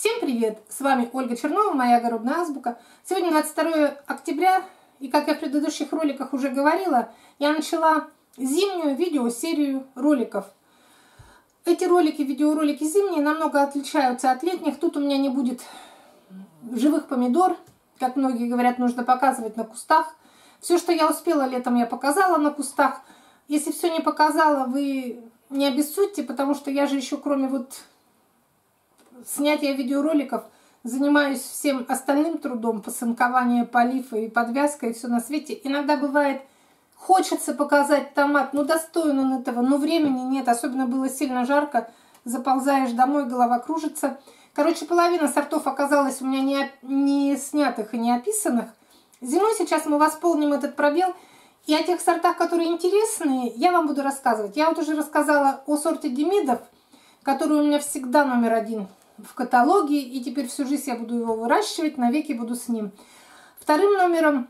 Всем привет! С вами Ольга Чернова, моя огородная азбука. Сегодня 22 октября, и как я в предыдущих роликах уже говорила, я начала зимнюю видеосерию роликов. Эти ролики, видеоролики зимние, намного отличаются от летних. Тут у меня не будет живых помидор, как многие говорят, нужно показывать на кустах. Все, что я успела летом, я показала на кустах. Если все не показала, вы не обессудьте, потому что я же еще кроме вот снятия видеороликов занимаюсь всем остальным трудом, посынкование, полив и подвязка и все на свете. Иногда бывает, хочется показать томат, ну достоин он этого, но времени нет, особенно было сильно жарко, заползаешь домой, голова кружится. Короче, половина сортов оказалась у меня не, не снятых и не описанных. Зимой сейчас мы восполним этот пробел. И о тех сортах, которые интересные, я вам буду рассказывать. Я вот уже рассказала о сорте демидов, который у меня всегда номер один в каталоге, и теперь всю жизнь я буду его выращивать, навеки буду с ним. Вторым номером,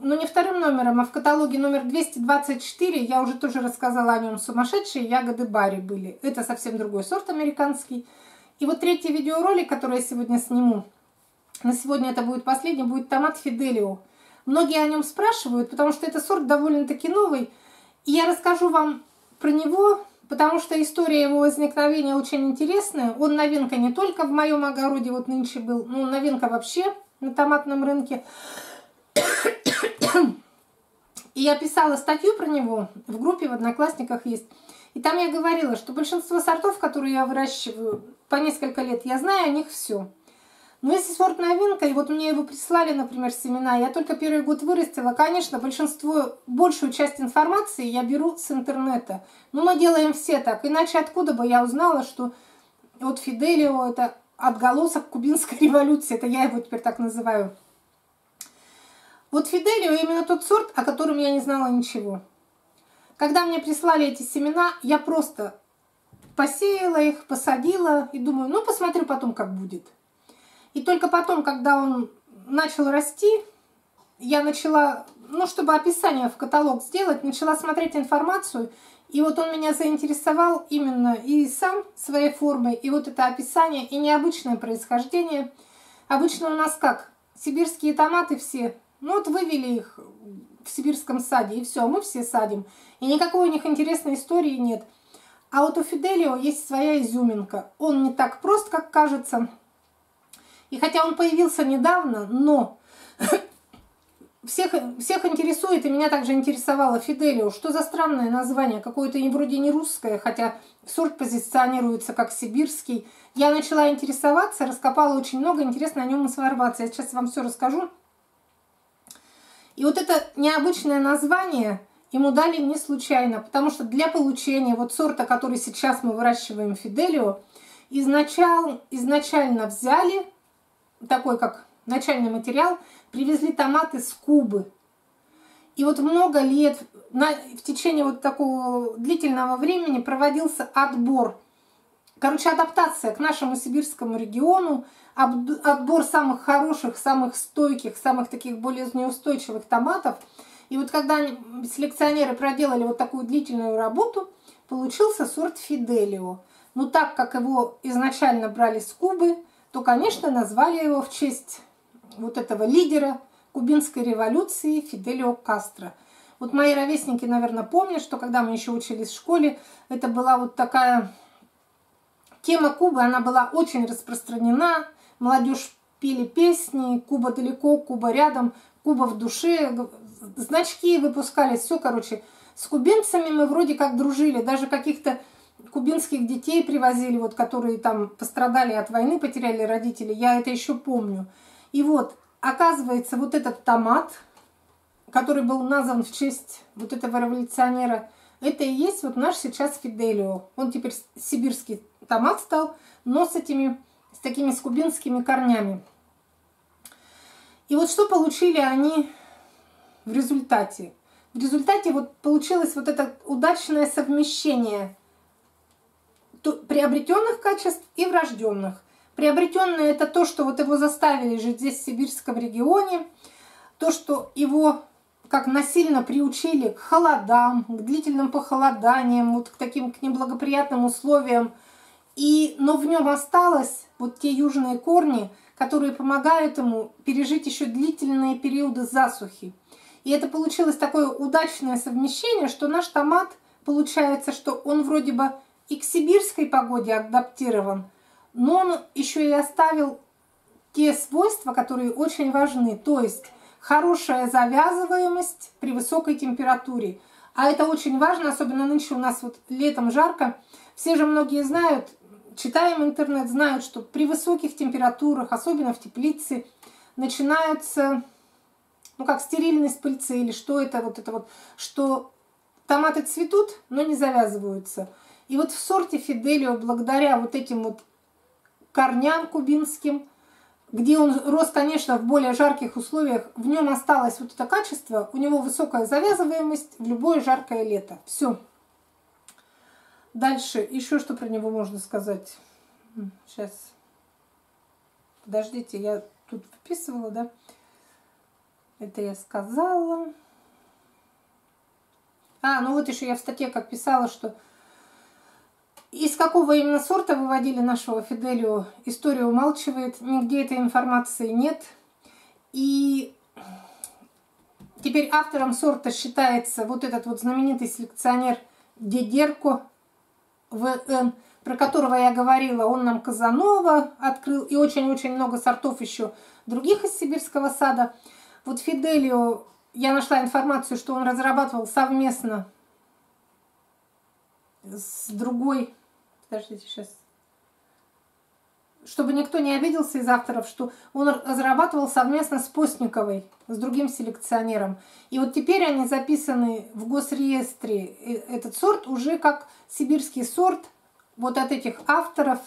ну не вторым номером, а в каталоге номер 224, я уже тоже рассказала о нем, сумасшедшие ягоды Барри были. Это совсем другой сорт американский. И вот третий видеоролик, который я сегодня сниму, на сегодня это будет последний, будет томат Фиделио. Многие о нем спрашивают, потому что это сорт довольно-таки новый. И я расскажу вам про него, потому что история его возникновения очень интересная. Он новинка не только в моем огороде, вот нынче был, ну, новинка вообще на томатном рынке. И я писала статью про него, в группе в Одноклассниках есть. И там я говорила, что большинство сортов, которые я выращиваю по несколько лет, я знаю о них все. Но если сорт новинка, и вот мне его прислали, например, семена, я только первый год вырастила, конечно, большинство, большую часть информации я беру с интернета. Но мы делаем все так, иначе откуда бы я узнала, что вот Фиделио это отголосок кубинской революции, это я его теперь так называю. Вот Фиделио именно тот сорт, о котором я не знала ничего. Когда мне прислали эти семена, я просто посеяла их, посадила и думаю, ну посмотрю потом, как будет. И только потом, когда он начал расти, я начала, ну, чтобы описание в каталог сделать, начала смотреть информацию, и вот он меня заинтересовал именно и сам своей формой, и вот это описание, и необычное происхождение. Обычно у нас как? Сибирские томаты все, ну вот вывели их в сибирском саде, и все, мы все садим. И никакой у них интересной истории нет. А вот у Фиделио есть своя изюминка. Он не так прост, как кажется, и хотя он появился недавно, но всех, всех интересует, и меня также интересовало Фиделио, что за странное название, какое-то вроде не русское, хотя сорт позиционируется как сибирский. Я начала интересоваться, раскопала очень много, интересно о нем информации. Я сейчас вам все расскажу. И вот это необычное название ему дали не случайно, потому что для получения вот сорта, который сейчас мы выращиваем Фиделио, изначал, изначально взяли такой как начальный материал, привезли томаты с Кубы. И вот много лет, на, в течение вот такого длительного времени проводился отбор. Короче, адаптация к нашему сибирскому региону, отбор самых хороших, самых стойких, самых таких более неустойчивых томатов. И вот когда селекционеры проделали вот такую длительную работу, получился сорт Фиделио. Но так как его изначально брали с Кубы, то, конечно, назвали его в честь вот этого лидера кубинской революции Фиделио Кастро. Вот мои ровесники, наверное, помнят, что когда мы еще учились в школе, это была вот такая тема Кубы, она была очень распространена. Молодежь пели песни, Куба далеко, Куба рядом, Куба в душе, значки выпускались, все, короче. С кубинцами мы вроде как дружили, даже каких-то кубинских детей привозили, вот, которые там пострадали от войны, потеряли родителей, я это еще помню. И вот, оказывается, вот этот томат, который был назван в честь вот этого революционера, это и есть вот наш сейчас Фиделио. Он теперь сибирский томат стал, но с этими, с такими с кубинскими корнями. И вот что получили они в результате? В результате вот получилось вот это удачное совмещение – приобретенных качеств и врожденных. Приобретенное это то, что вот его заставили жить здесь, в сибирском регионе, то, что его как насильно приучили к холодам, к длительным похолоданиям, вот к таким к неблагоприятным условиям. И, но в нем осталось вот те южные корни, которые помогают ему пережить еще длительные периоды засухи. И это получилось такое удачное совмещение, что наш томат, получается, что он вроде бы и к сибирской погоде адаптирован, но он еще и оставил те свойства, которые очень важны, то есть хорошая завязываемость при высокой температуре. А это очень важно, особенно нынче у нас вот летом жарко. Все же многие знают, читаем интернет, знают, что при высоких температурах, особенно в теплице, начинаются, ну как стерильность пыльцы или что это, вот это вот, что томаты цветут, но не завязываются. И вот в сорте Фиделио, благодаря вот этим вот корням кубинским, где он рос, конечно, в более жарких условиях, в нем осталось вот это качество, у него высокая завязываемость в любое жаркое лето. Все. Дальше, еще что про него можно сказать? Сейчас. Подождите, я тут выписывала, да? Это я сказала. А, ну вот еще я в статье как писала, что из какого именно сорта выводили нашего Фиделио, история умалчивает, нигде этой информации нет. И теперь автором сорта считается вот этот вот знаменитый селекционер Дедерко ВН, про которого я говорила, он нам Казанова открыл, и очень-очень много сортов еще других из сибирского сада. Вот Фиделио, я нашла информацию, что он разрабатывал совместно с другой подождите, сейчас. Чтобы никто не обиделся из авторов, что он разрабатывал совместно с Постниковой, с другим селекционером. И вот теперь они записаны в госреестре. Этот сорт уже как сибирский сорт вот от этих авторов.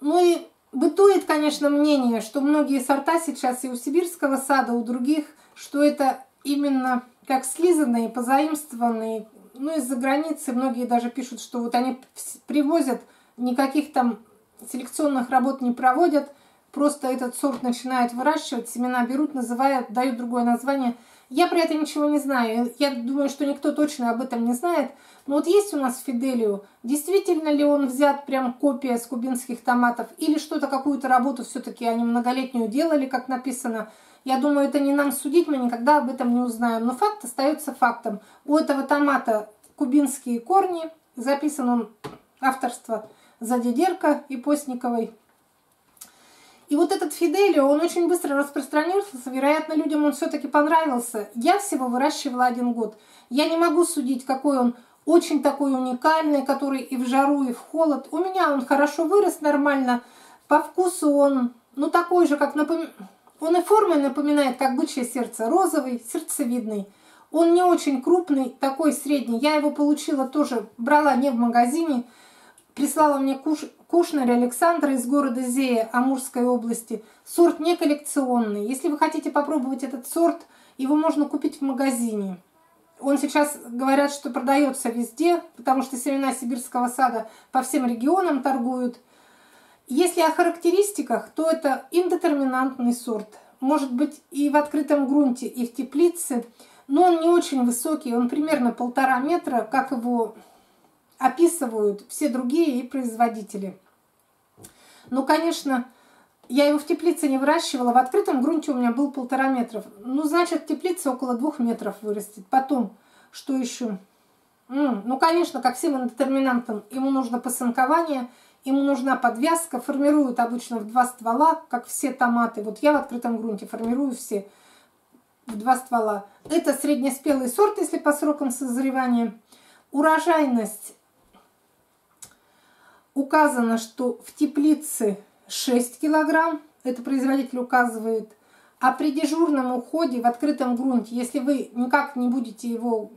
Ну и бытует, конечно, мнение, что многие сорта сейчас и у сибирского сада, у других, что это именно как слизанные, позаимствованные ну, из-за границы многие даже пишут, что вот они привозят, никаких там селекционных работ не проводят, просто этот сорт начинают выращивать, семена берут, называют, дают другое название. Я про это ничего не знаю. Я думаю, что никто точно об этом не знает. Но вот есть у нас Фиделио. Действительно ли он взят прям копия с кубинских томатов? Или что-то, какую-то работу все-таки они многолетнюю делали, как написано – я думаю, это не нам судить, мы никогда об этом не узнаем. Но факт остается фактом. У этого томата кубинские корни, записан он авторство Задидерка и Постниковой. И вот этот Фиделио, он очень быстро распространился, вероятно, людям он все-таки понравился. Я всего выращивала один год. Я не могу судить, какой он очень такой уникальный, который и в жару, и в холод. У меня он хорошо вырос нормально, по вкусу он, ну, такой же, как напоминает он и формой напоминает, как бычье сердце, розовый, сердцевидный. Он не очень крупный, такой средний. Я его получила тоже, брала не в магазине. Прислала мне Куш, Кушнер Александра из города Зея, Амурской области. Сорт не коллекционный. Если вы хотите попробовать этот сорт, его можно купить в магазине. Он сейчас, говорят, что продается везде, потому что семена сибирского сада по всем регионам торгуют. Если о характеристиках, то это индетерминантный сорт. Может быть и в открытом грунте, и в теплице, но он не очень высокий, он примерно полтора метра, как его описывают все другие и производители. Ну, конечно, я его в теплице не выращивала, в открытом грунте у меня был полтора метра. Ну, значит, в теплице около двух метров вырастет. Потом, что еще? Ну, конечно, как всем индетерминантам, ему нужно посынкование – Ему нужна подвязка, формируют обычно в два ствола, как все томаты. Вот я в открытом грунте формирую все в два ствола. Это среднеспелый сорт, если по срокам созревания. Урожайность указано, что в теплице 6 килограмм, это производитель указывает, а при дежурном уходе в открытом грунте, если вы никак не будете его,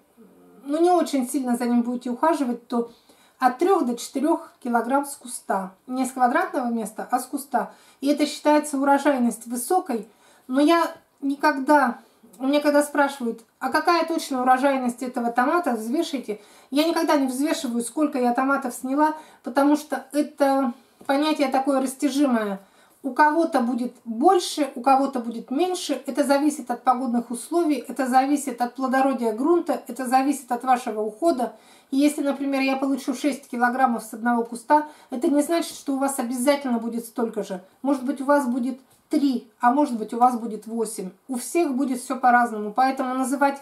ну не очень сильно за ним будете ухаживать, то от 3 до 4 килограмм с куста. Не с квадратного места, а с куста. И это считается урожайность высокой. Но я никогда, мне когда спрашивают, а какая точная урожайность этого томата, взвешите. Я никогда не взвешиваю, сколько я томатов сняла, потому что это понятие такое растяжимое. у кого-то будет больше, у кого-то будет меньше. Это зависит от погодных условий, это зависит от плодородия грунта, это зависит от вашего ухода. И если, например, я получу 6 килограммов с одного куста, это не значит, что у вас обязательно будет столько же. Может быть, у вас будет 3, а может быть, у вас будет 8. У всех будет все по-разному. Поэтому называть,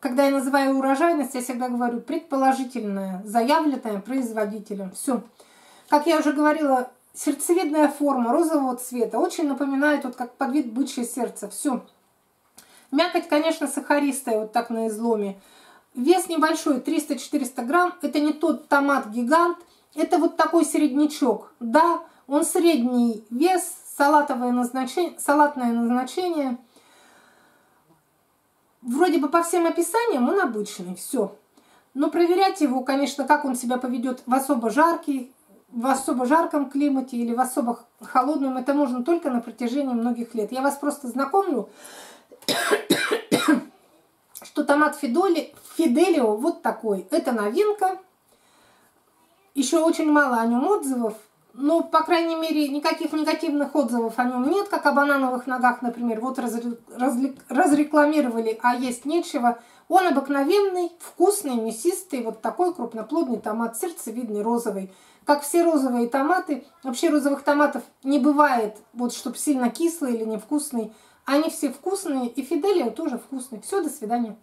когда я называю урожайность, я всегда говорю предположительная, заявленная производителем. Все. Как я уже говорила, сердцевидная форма розового цвета очень напоминает вот как подвид бычье сердце. Все. Мякоть, конечно, сахаристая, вот так на изломе. Вес небольшой, 300-400 грамм. Это не тот томат-гигант. Это вот такой среднячок. Да, он средний вес, салатовое назначение, салатное назначение. Вроде бы по всем описаниям он обычный, все. Но проверять его, конечно, как он себя поведет в особо жаркий, в особо жарком климате или в особо холодном, это можно только на протяжении многих лет. Я вас просто знакомлю что томат Фидоли, Фиделио вот такой. Это новинка. Еще очень мало о нем отзывов. Но, по крайней мере, никаких негативных отзывов о нем нет, как о банановых ногах, например. Вот разрекламировали, а есть нечего. Он обыкновенный, вкусный, мясистый, вот такой крупноплодный томат, сердцевидный, розовый. Как все розовые томаты, вообще розовых томатов не бывает, вот чтобы сильно кислый или невкусный. Они все вкусные, и Фиделио тоже вкусный. Все, до свидания.